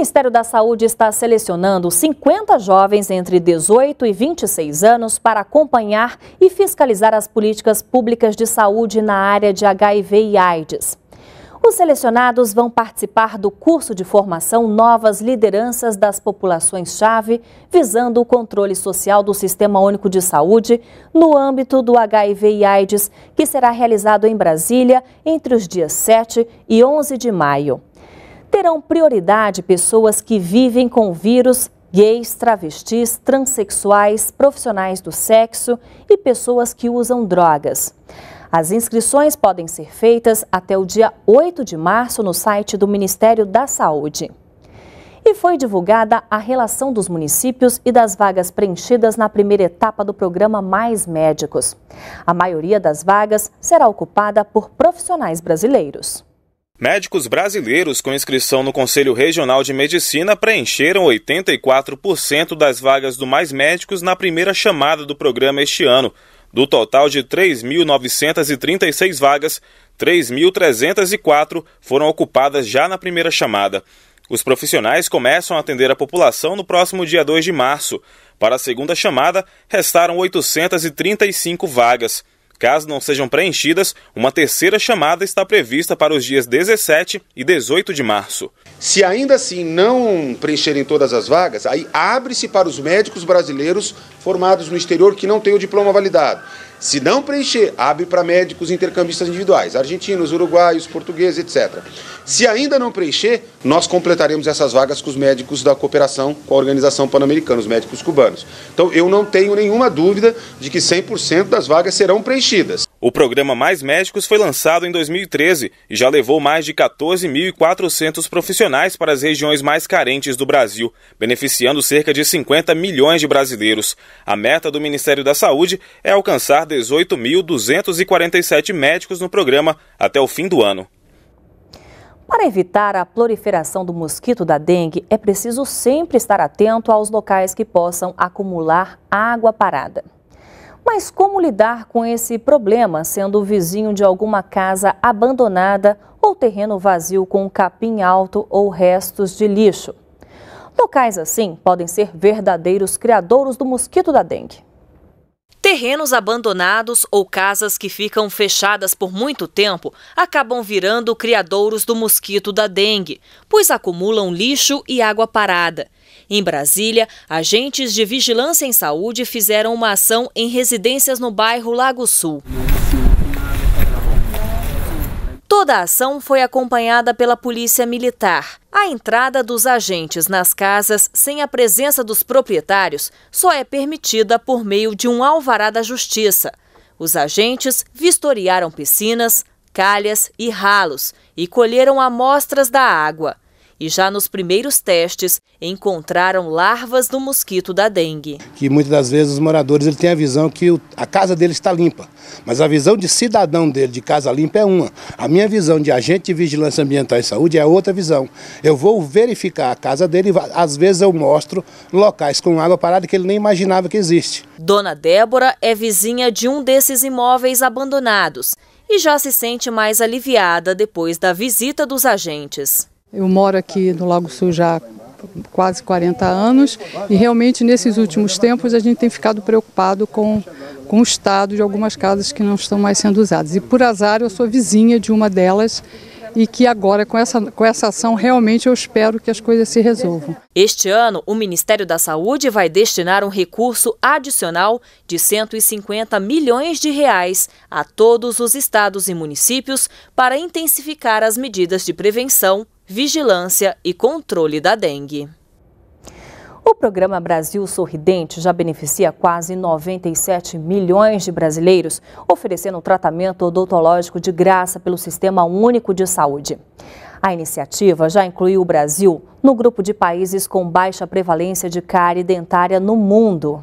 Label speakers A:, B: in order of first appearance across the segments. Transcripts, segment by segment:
A: Ministério da Saúde está selecionando 50 jovens entre 18 e 26 anos para acompanhar e fiscalizar as políticas públicas de saúde na área de HIV e AIDS. Os selecionados vão participar do curso de formação Novas Lideranças das Populações-Chave, visando o controle social do Sistema Único de Saúde no âmbito do HIV e AIDS, que será realizado em Brasília entre os dias 7 e 11 de maio. Terão prioridade pessoas que vivem com o vírus gays, travestis, transexuais, profissionais do sexo e pessoas que usam drogas. As inscrições podem ser feitas até o dia 8 de março no site do Ministério da Saúde. E foi divulgada a relação dos municípios e das vagas preenchidas na primeira etapa do programa Mais Médicos. A maioria das vagas será ocupada por profissionais brasileiros.
B: Médicos brasileiros com inscrição no Conselho Regional de Medicina preencheram 84% das vagas do Mais Médicos na primeira chamada do programa este ano. Do total de 3.936 vagas, 3.304 foram ocupadas já na primeira chamada. Os profissionais começam a atender a população no próximo dia 2 de março. Para a segunda chamada, restaram 835 vagas. Caso não sejam preenchidas, uma terceira chamada está prevista para os dias 17 e 18 de março.
C: Se ainda assim não preencherem todas as vagas, aí abre-se para os médicos brasileiros formados no exterior que não têm o diploma validado. Se não preencher, abre para médicos intercambistas individuais, argentinos, uruguaios, portugueses, etc. Se ainda não preencher, nós completaremos essas vagas com os médicos da cooperação com a Organização Pan-Americana, os médicos cubanos. Então, eu não tenho nenhuma dúvida de que 100% das vagas serão preenchidas.
B: O programa Mais Médicos foi lançado em 2013 e já levou mais de 14.400 profissionais para as regiões mais carentes do Brasil, beneficiando cerca de 50 milhões de brasileiros. A meta do Ministério da Saúde é alcançar 18.247 médicos no programa até o fim do ano.
A: Para evitar a proliferação do mosquito da dengue, é preciso sempre estar atento aos locais que possam acumular água parada. Mas como lidar com esse problema sendo vizinho de alguma casa abandonada ou terreno vazio com capim alto ou restos de lixo? Locais assim podem ser verdadeiros criadouros do mosquito da dengue. Terrenos abandonados ou casas que ficam fechadas por muito tempo acabam virando criadouros do mosquito da dengue, pois acumulam lixo e água parada. Em Brasília, agentes de vigilância em saúde fizeram uma ação em residências no bairro Lago Sul. Toda a ação foi acompanhada pela Polícia Militar. A entrada dos agentes nas casas sem a presença dos proprietários só é permitida por meio de um alvará da Justiça. Os agentes vistoriaram piscinas, calhas e ralos e colheram amostras da água e já nos primeiros testes encontraram larvas do mosquito da dengue.
D: Que muitas das vezes os moradores ele têm a visão que a casa dele está limpa, mas a visão de cidadão dele de casa limpa é uma. A minha visão de agente de vigilância ambiental e saúde é outra visão. Eu vou verificar a casa dele e às vezes eu mostro locais com água parada que ele nem imaginava que existe.
A: Dona Débora é vizinha de um desses imóveis abandonados e já se sente mais aliviada depois da visita dos agentes.
E: Eu moro aqui no Lago Sul já há quase 40 anos e realmente nesses últimos tempos a gente tem ficado preocupado com, com o estado de algumas casas que não estão mais sendo usadas. E por azar eu sou vizinha de uma delas e que agora, com essa, com essa ação, realmente eu espero que as coisas se resolvam.
A: Este ano, o Ministério da Saúde vai destinar um recurso adicional de 150 milhões de reais a todos os estados e municípios para intensificar as medidas de prevenção vigilância e controle da dengue. O programa Brasil Sorridente já beneficia quase 97 milhões de brasileiros, oferecendo tratamento odontológico de graça pelo Sistema Único de Saúde. A iniciativa já incluiu o Brasil no grupo de países com baixa prevalência de cárie dentária no mundo.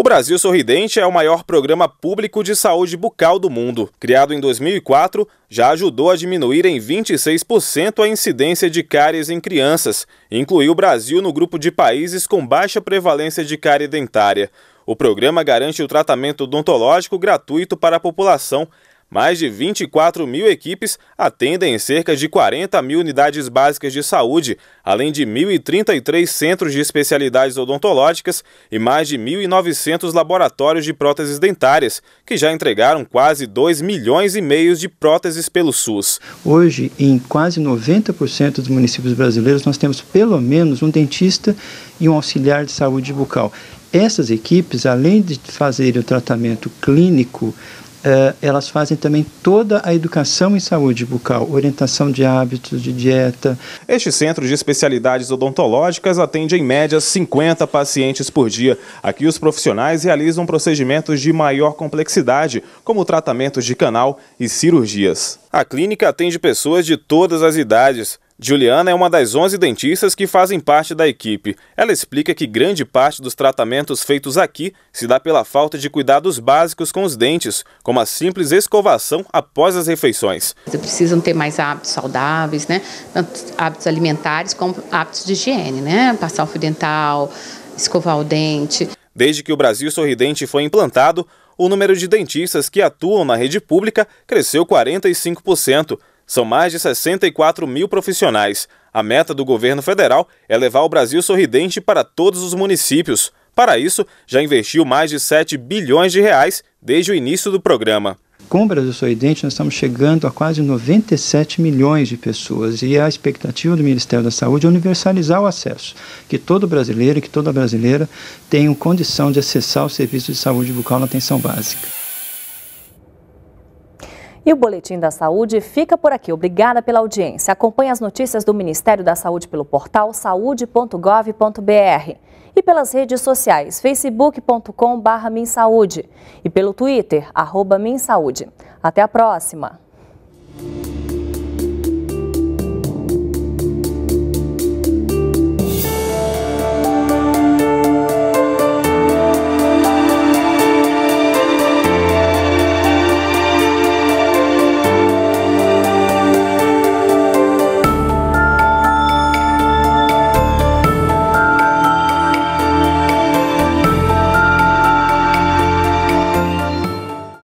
B: O Brasil Sorridente é o maior programa público de saúde bucal do mundo. Criado em 2004, já ajudou a diminuir em 26% a incidência de cáries em crianças e incluiu o Brasil no grupo de países com baixa prevalência de cárie dentária. O programa garante o tratamento odontológico gratuito para a população mais de 24 mil equipes atendem cerca de 40 mil unidades básicas de saúde, além de 1.033 centros de especialidades odontológicas e mais de 1.900 laboratórios de próteses dentárias, que já entregaram quase 2 milhões e meio de próteses pelo SUS.
F: Hoje, em quase 90% dos municípios brasileiros, nós temos pelo menos um dentista e um auxiliar de saúde bucal. Essas equipes, além de fazerem o tratamento clínico, Uh, elas fazem também toda a educação em saúde bucal, orientação de hábitos, de dieta.
B: Este centro de especialidades odontológicas atende em média 50 pacientes por dia. Aqui os profissionais realizam procedimentos de maior complexidade, como tratamentos de canal e cirurgias. A clínica atende pessoas de todas as idades. Juliana é uma das 11 dentistas que fazem parte da equipe. Ela explica que grande parte dos tratamentos feitos aqui se dá pela falta de cuidados básicos com os dentes, como a simples escovação após as refeições.
G: Precisam ter mais hábitos saudáveis, né? Tanto hábitos alimentares como hábitos de higiene, né? Passar o fio dental, escovar o dente.
B: Desde que o Brasil Sorridente foi implantado, o número de dentistas que atuam na rede pública cresceu 45%. São mais de 64 mil profissionais. A meta do governo federal é levar o Brasil sorridente para todos os municípios. Para isso, já investiu mais de 7 bilhões de reais desde o início do programa.
F: Com o Brasil Sorridente, nós estamos chegando a quase 97 milhões de pessoas e a expectativa do Ministério da Saúde é universalizar o acesso, que todo brasileiro e que toda brasileira tenham condição de acessar o serviço de saúde bucal na atenção básica.
A: E o Boletim da Saúde fica por aqui. Obrigada pela audiência. Acompanhe as notícias do Ministério da Saúde pelo portal saude.gov.br e pelas redes sociais facebook.com.br e pelo Twitter, arroba Minsaúde. Até a próxima!